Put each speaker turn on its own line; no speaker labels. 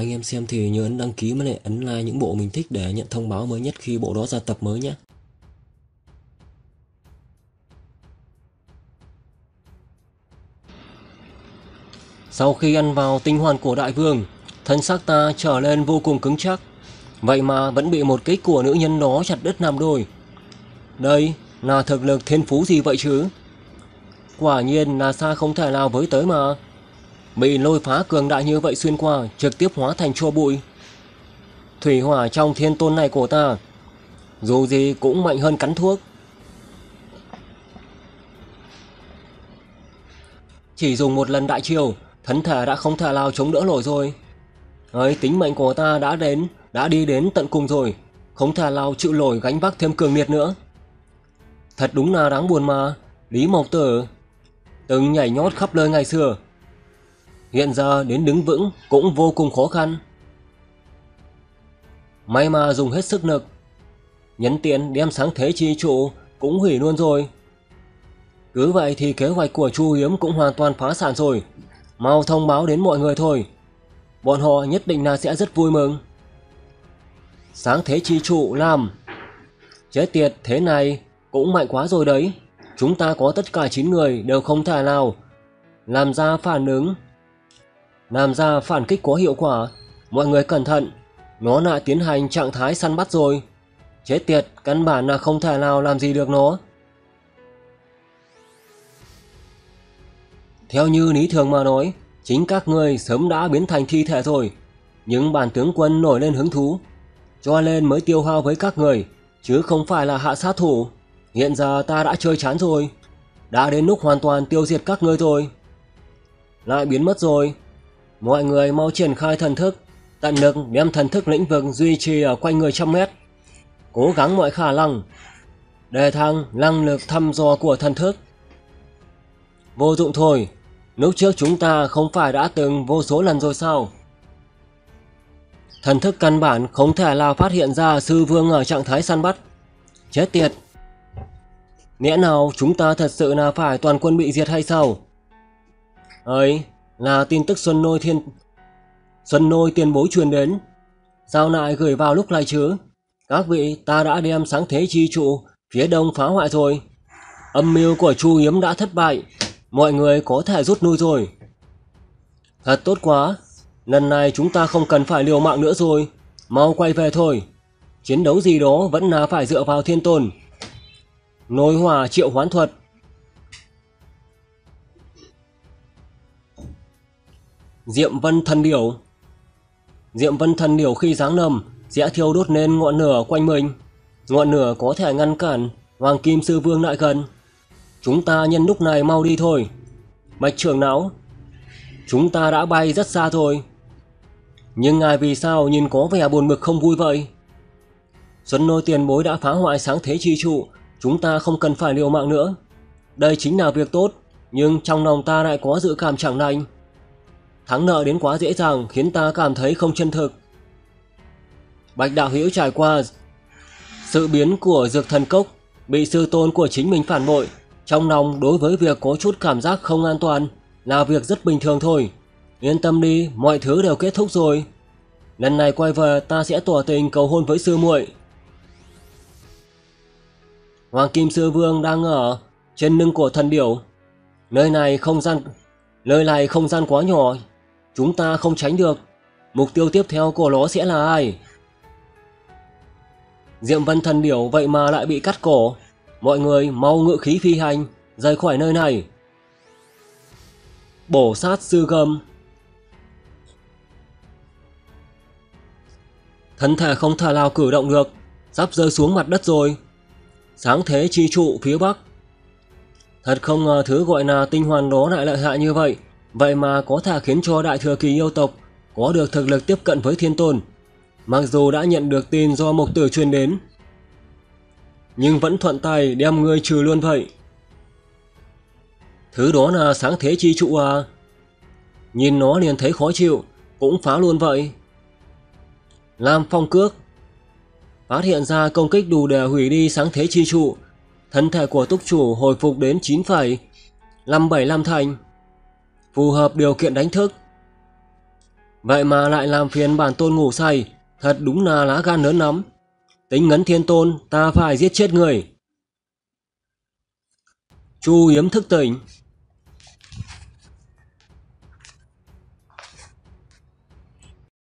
Anh em xem thì nhớ ấn đăng ký với lại ấn like những bộ mình thích để nhận thông báo mới nhất khi bộ đó ra tập mới nhé. Sau khi ăn vào tinh hoàn của đại vương, thân xác ta trở lên vô cùng cứng chắc. Vậy mà vẫn bị một kích của nữ nhân đó chặt đứt làm đôi. Đây là thực lực thiên phú gì vậy chứ? Quả nhiên là xa không thể nào với tới mà. Bị lôi phá cường đại như vậy xuyên qua, trực tiếp hóa thành chua bụi. Thủy hỏa trong thiên tôn này của ta, dù gì cũng mạnh hơn cắn thuốc. Chỉ dùng một lần đại chiêu, Thấn thể đã không thể nào chống đỡ nổi rồi. Ấy, tính mệnh của ta đã đến, đã đi đến tận cùng rồi, không thể nào chịu nổi gánh vác thêm cường liệt nữa. Thật đúng là đáng buồn mà, Lý Mộc Tử từng nhảy nhót khắp nơi ngày xưa. Hiện giờ đến đứng vững cũng vô cùng khó khăn. May mà dùng hết sức lực. Nhấn tiện đem sáng thế chi trụ cũng hủy luôn rồi. Cứ vậy thì kế hoạch của Chu Hiếm cũng hoàn toàn phá sản rồi. Mau thông báo đến mọi người thôi. Bọn họ nhất định là sẽ rất vui mừng. Sáng thế chi trụ làm. Chết tiệt, thế này cũng mạnh quá rồi đấy. Chúng ta có tất cả 9 người đều không thể nào làm ra phản ứng. Làm ra phản kích có hiệu quả. Mọi người cẩn thận. Nó lại tiến hành trạng thái săn bắt rồi. Chết tiệt, căn bản là không thể nào làm gì được nó. Theo như lý thường mà nói, chính các ngươi sớm đã biến thành thi thể rồi. Nhưng bản tướng quân nổi lên hứng thú, cho nên mới tiêu hao với các người, chứ không phải là hạ sát thủ. Hiện giờ ta đã chơi chán rồi, đã đến lúc hoàn toàn tiêu diệt các ngươi rồi. Lại biến mất rồi. Mọi người mau triển khai thần thức, tận lực đem thần thức lĩnh vực duy trì ở quanh người trăm mét. Cố gắng mọi khả năng, đề thăng năng lực thăm dò của thần thức. Vô dụng thôi, lúc trước chúng ta không phải đã từng vô số lần rồi sao? Thần thức căn bản không thể nào phát hiện ra sư vương ở trạng thái săn bắt. Chết tiệt! Nghĩa nào chúng ta thật sự là phải toàn quân bị diệt hay sao? Ấy, là tin tức Xuân Nôi Thiên... Xuân Nôi tiền bối truyền đến. Sao lại gửi vào lúc này chứ? Các vị, ta đã đem sáng thế chi trụ phía đông phá hoại rồi. Âm mưu của Chu Hiếm đã thất bại, mọi người có thể rút lui rồi. Thật tốt quá, lần này chúng ta không cần phải liều mạng nữa rồi, mau quay về thôi. Chiến đấu gì đó vẫn là phải dựa vào thiên tôn. Nối hòa triệu hoán thuật Diệm Vân Thần Điểu Diệm Vân Thần Điểu khi giáng lâm sẽ thiêu đốt nên ngọn lửa quanh mình. Ngọn lửa có thể ngăn cản Hoàng Kim Sư Vương lại gần. Chúng ta nhân lúc này mau đi thôi. Bạch trưởng não, chúng ta đã bay rất xa thôi. Nhưng ngài vì sao nhìn có vẻ buồn bực không vui vậy? Xuân nôi tiền bối đã phá hoại sáng thế chi trụ, chúng ta không cần phải liều mạng nữa. Đây chính là việc tốt, nhưng trong lòng ta lại có dự cảm chẳng lành. Thắng nợ đến quá dễ dàng khiến ta cảm thấy không chân thực. Bạch đạo hữu trải qua sự biến của dược thần cốc, bị sư tôn của chính mình phản bội, trong lòng đối với việc có chút cảm giác không an toàn là việc rất bình thường thôi. Yên tâm đi, mọi thứ đều kết thúc rồi. Lần này quay về ta sẽ tỏ tình cầu hôn với sư muội. Hoàng Kim Sư Vương đang ở trên lưng của thần điểu. Nơi này không gian nơi này không gian quá nhỏ, chúng ta không tránh được. Mục tiêu tiếp theo của nó sẽ là ai? Diệm Vân thần điểu vậy mà lại bị cắt cổ. Mọi người mau ngự khí phi hành, rời khỏi nơi này. Bổ sát sư gầm. Thân thể không thể nào cử động được, sắp rơi xuống mặt đất rồi. Sáng thế chi trụ phía bắc. Thật không ngờ thứ gọi là tinh hoàn đó lại lợi hại như vậy, vậy mà có thể khiến cho đại thừa kỳ yêu tộc có được thực lực tiếp cận với thiên tôn. Mặc dù đã nhận được tin do mục tử truyền đến, nhưng vẫn thuận tay đem ngươi trừ luôn vậy. Thứ đó là sáng thế chi trụ à? Nhìn nó liền thấy khó chịu, cũng phá luôn vậy. Lam phong cước Phát hiện ra công kích đủ để hủy đi sáng thế chi trụ, thân thể của túc chủ hồi phục đến 9,575 thành. Phù hợp điều kiện đánh thức. Vậy mà lại làm phiền bản tôn ngủ say, thật đúng là lá gan lớn lắm. Tính ngấn thiên tôn, ta phải giết chết người. Chu Yếm thức tỉnh,